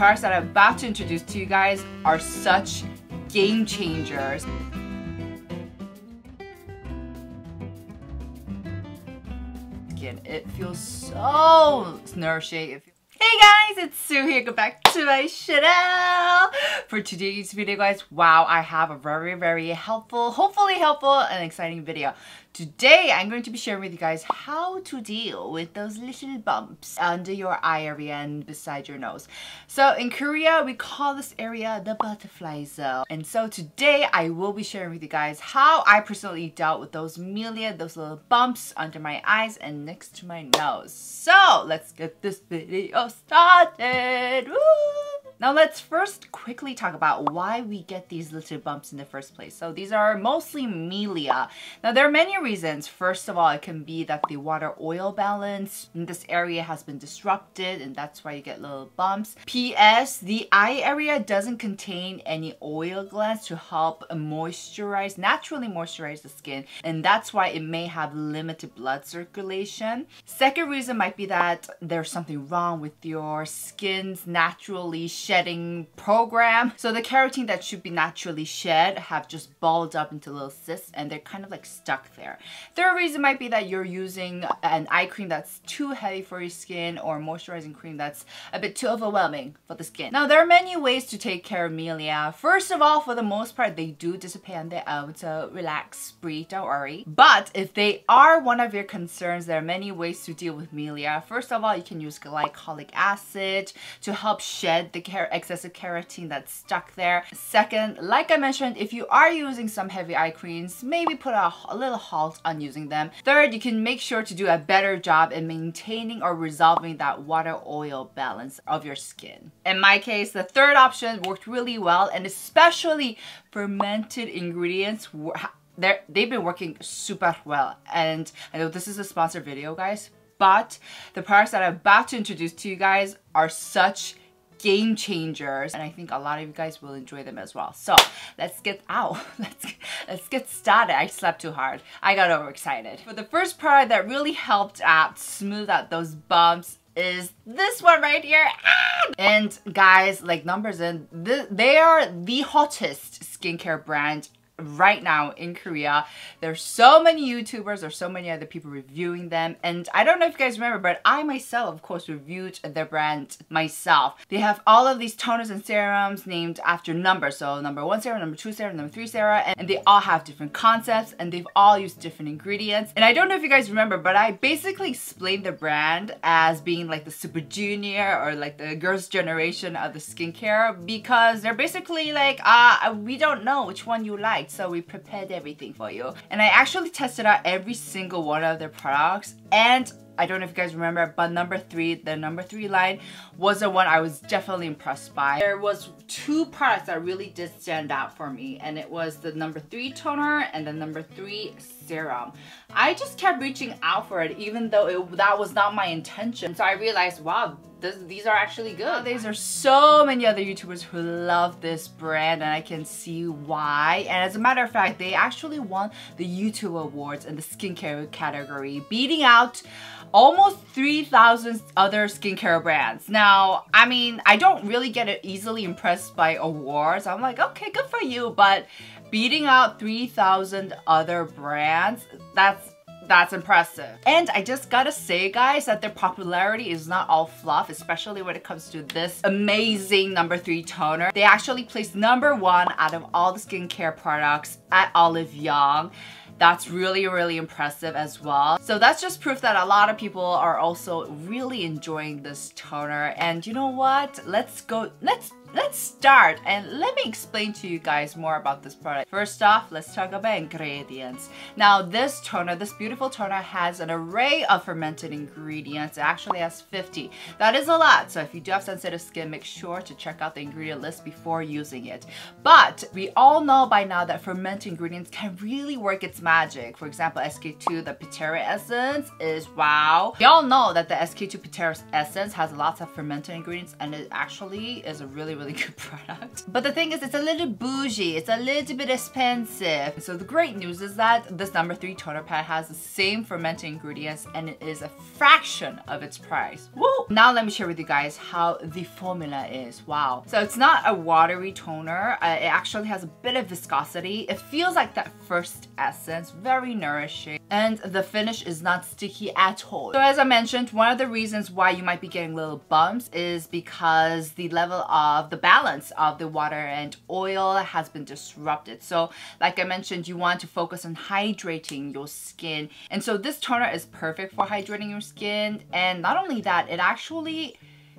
products that I'm about to introduce to you guys are such game changers. Again, it feels so nourishing. Hey guys, it's Soo here. Go back to my channel. For today's video, guys, wow, I have a very, very helpful, hopefully helpful and exciting video. Today, I'm going to be sharing with you guys how to deal with those little bumps under your eye area and beside your nose. So in Korea, we call this area the butterfly zone. And so today, I will be sharing with you guys how I personally dealt with those milia, those little bumps under my eyes and next to my nose. So let's get this video started. Woo! Now let's first quickly talk about why we get these little bumps in the first place. So these are mostly milia. Now there are many reasons. First of all, it can be that the water oil balance in this area has been disrupted and that's why you get little bumps. P.S. The eye area doesn't contain any oil glands to help moisturize, naturally moisturize the skin and that's why it may have limited blood circulation. Second reason might be that there's something wrong with your skin's naturally shedding program. So the keratin that should be naturally shed have just balled up into little cysts and they're kind of like stuck there. Third reason might be that you're using an eye cream that's too heavy for your skin or moisturizing cream that's a bit too overwhelming for the skin. Now there are many ways to take care of milia. First of all, for the most part, they do dissipate on their own, so relax, breathe, don't worry. But if they are one of your concerns, there are many ways to deal with milia. First of all, you can use glycolic acid to help shed the excessive keratin that's stuck there. Second, like I mentioned, if you are using some heavy eye creams, maybe put a, a little halt on using them. Third, you can make sure to do a better job in maintaining or resolving that water oil balance of your skin. In my case, the third option worked really well and especially fermented ingredients they've been working super well and I know this is a sponsored video guys but the products that I'm about to introduce to you guys are such game changers and I think a lot of you guys will enjoy them as well. So let's get out. Let's let's get started. I slept too hard. I got overexcited. For the first product that really helped out smooth out those bumps is this one right here. Ah! And guys, like Numbuzin, they are the hottest skincare brand right now in Korea. There's so many YouTubers, there's so many other people reviewing them. And I don't know if you guys remember, but I myself, of course, reviewed their brand myself. They have all of these toners and serums named after numbers. So number one serum, number two serum, number three serum, and, and they all have different concepts and they've all used different ingredients. And I don't know if you guys remember, but I basically explained the brand as being like the Super Junior or like the girls' generation of the skincare because they're basically like, uh, we don't know which one you like so we prepared everything for you. And I actually tested out every single one of their products and I don't know if you guys remember, but number three, the number three line was the one I was definitely impressed by. There was two products that really did stand out for me, and it was the number three toner and the number three serum. I just kept reaching out for it, even though it, that was not my intention. So I realized, wow, this, these are actually good. Nowadays, there's so many other YouTubers who love this brand and I can see why. And as a matter of fact, they actually won the YouTube Awards in the skincare category, beating out almost 3,000 other skincare brands. Now, I mean, I don't really get easily impressed by awards. I'm like, okay, good for you, but beating out 3,000 other brands, that's that's impressive. And I just gotta say guys that their popularity is not all fluff, especially when it comes to this amazing number three toner. They actually placed number one out of all the skincare products at Olive Young. That's really, really impressive as well. So that's just proof that a lot of people are also really enjoying this toner. And you know what? Let's go, let's Let's start and let me explain to you guys more about this product. First off, let's talk about ingredients. Now this toner, this beautiful toner has an array of fermented ingredients. It actually has 50. That is a lot. So if you do have sensitive skin, make sure to check out the ingredient list before using it. But we all know by now that fermented ingredients can really work its magic. For example, SK-II, the Pitera essence is wow. We all know that the SK-II Pitera essence has lots of fermented ingredients and it actually is a really really good product. But the thing is, it's a little bougie. It's a little bit expensive. So the great news is that this number three toner pad has the same fermenting ingredients and it is a fraction of its price. Woo! Now let me share with you guys how the formula is. Wow. So it's not a watery toner. Uh, it actually has a bit of viscosity. It feels like that first essence, very nourishing. And the finish is not sticky at all. So as I mentioned, one of the reasons why you might be getting little bumps is because the level of the balance of the water and oil has been disrupted. So like I mentioned, you want to focus on hydrating your skin. And so this toner is perfect for hydrating your skin. And not only that, it actually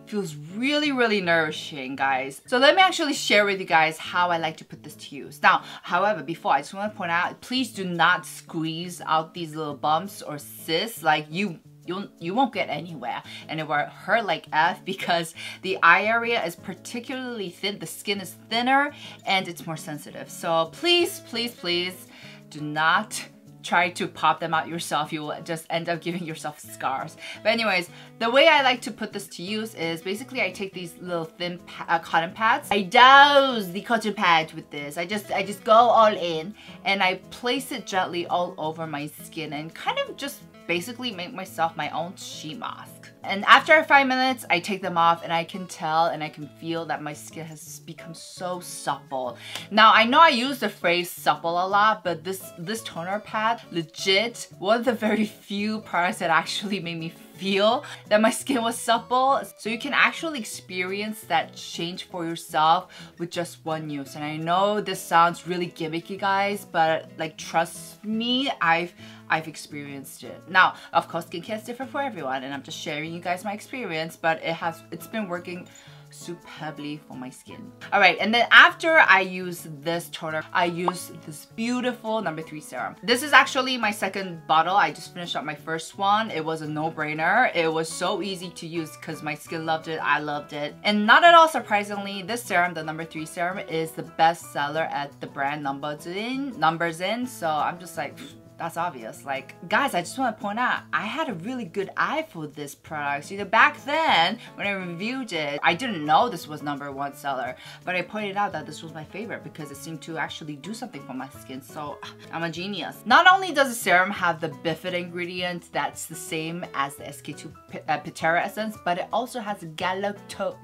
feels really really nourishing guys so let me actually share with you guys how I like to put this to use now however before I just want to point out please do not squeeze out these little bumps or cysts like you you'll, you won't get anywhere and it will hurt like F because the eye area is particularly thin, the skin is thinner and it's more sensitive. So please, please, please do not try to pop them out yourself, you will just end up giving yourself scars. But anyways, the way I like to put this to use is basically I take these little thin uh, cotton pads. I douse the cotton pad with this. I just I just go all in and I place it gently all over my skin and kind of just basically make myself my own sheet mask. And after five minutes, I take them off and I can tell and I can feel that my skin has become so supple. Now, I know I use the phrase supple a lot, but this, this toner pad, legit, one of the very few products that actually made me feel that my skin was supple. So you can actually experience that change for yourself with just one use. And I know this sounds really gimmicky guys, but like trust me, I've I've experienced it. Now, of course, skincare is different for everyone and I'm just sharing you guys my experience, but it has it's been working superbly for my skin. Alright, and then after I use this toner, I use this beautiful number 3 serum. This is actually my second bottle. I just finished up my first one. It was a no-brainer. It was so easy to use because my skin loved it. I loved it. And not at all surprisingly, this serum, the number 3 serum, is the best seller at the brand Numbuzin. Numbers In. So I'm just like, that's obvious. Like, guys, I just want to point out, I had a really good eye for this product. You know, back then, when I reviewed it, I didn't know this was number one seller, but I pointed out that this was my favorite because it seemed to actually do something for my skin, so I'm a genius. Not only does the serum have the Bifid ingredient that's the same as the SK-II uh, Pitera essence, but it also has galactose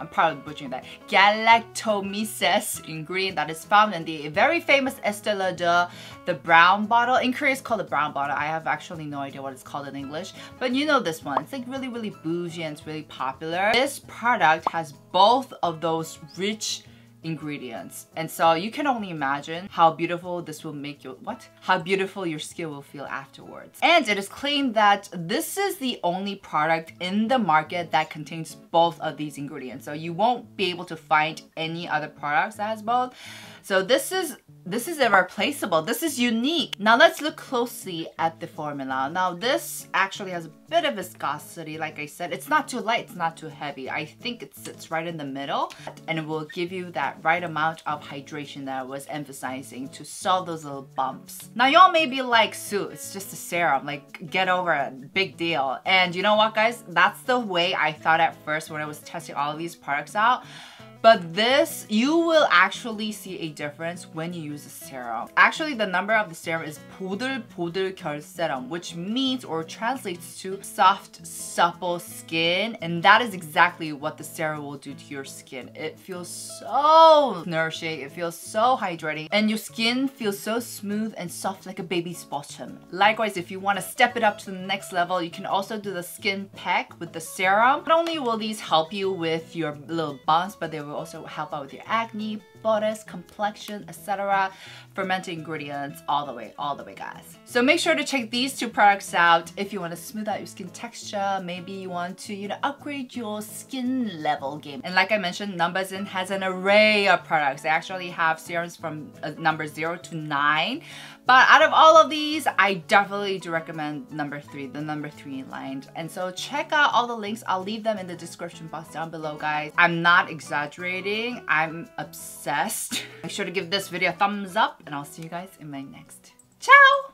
I'm probably butchering that, galactomyces ingredient that is found in the very famous Estee Lauder, the brown bottle. In Korea it's called the brown bottle. I have actually no idea what it's called in English, but you know this one. It's like really, really bougie and it's really popular. This product has both of those rich ingredients. And so you can only imagine how beautiful this will make your, what? How beautiful your skin will feel afterwards. And it is claimed that this is the only product in the market that contains both of these ingredients. So you won't be able to find any other products that has both. So this is this is irreplaceable. This is unique. Now let's look closely at the formula. Now this actually has a bit of viscosity. Like I said, it's not too light, it's not too heavy. I think it sits right in the middle and it will give you that right amount of hydration that I was emphasizing to solve those little bumps. Now y'all may be like, Soo, it's just a serum. Like get over it, big deal. And you know what guys? That's the way I thought at first when I was testing all these products out. But this, you will actually see a difference when you use the serum. Actually, the number of the serum is 보들보들 결 serum, which means or translates to soft, supple skin. And that is exactly what the serum will do to your skin. It feels so nourishing, it feels so hydrating, and your skin feels so smooth and soft like a baby's bottom. Likewise, if you want to step it up to the next level, you can also do the skin pack with the serum. Not only will these help you with your little bumps, but they will will also help out with your acne, bodice, complexion, etc. Fermented ingredients all the way, all the way guys. So make sure to check these two products out if you want to smooth out your skin texture. Maybe you want to, you know, upgrade your skin level game. And like I mentioned, Numbuzin has an array of products. They actually have serums from uh, number zero to nine. But out of all of these, I definitely do recommend number three, the number three line. And so check out all the links. I'll leave them in the description box down below, guys. I'm not exaggerating. I'm obsessed. Make sure to give this video a thumbs up and I'll see you guys in my next. Ciao!